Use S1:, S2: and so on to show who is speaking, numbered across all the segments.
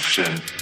S1: Shit.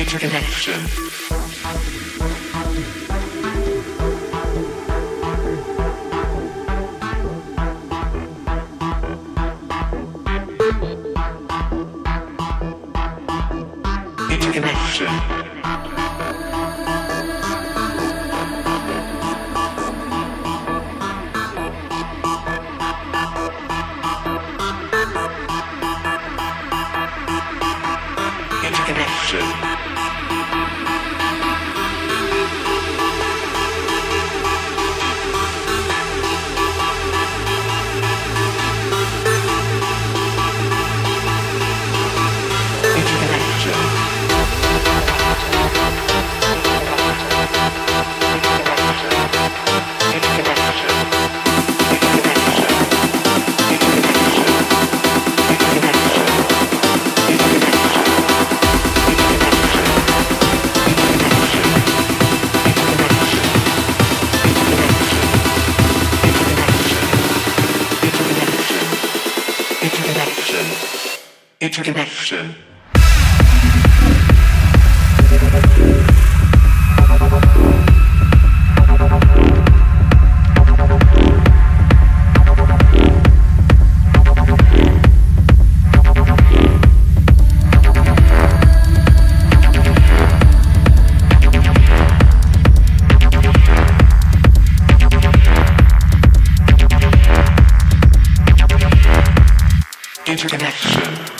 S1: Interconnection. Interconnection. Interconnection.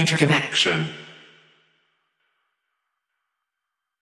S1: Interconnection.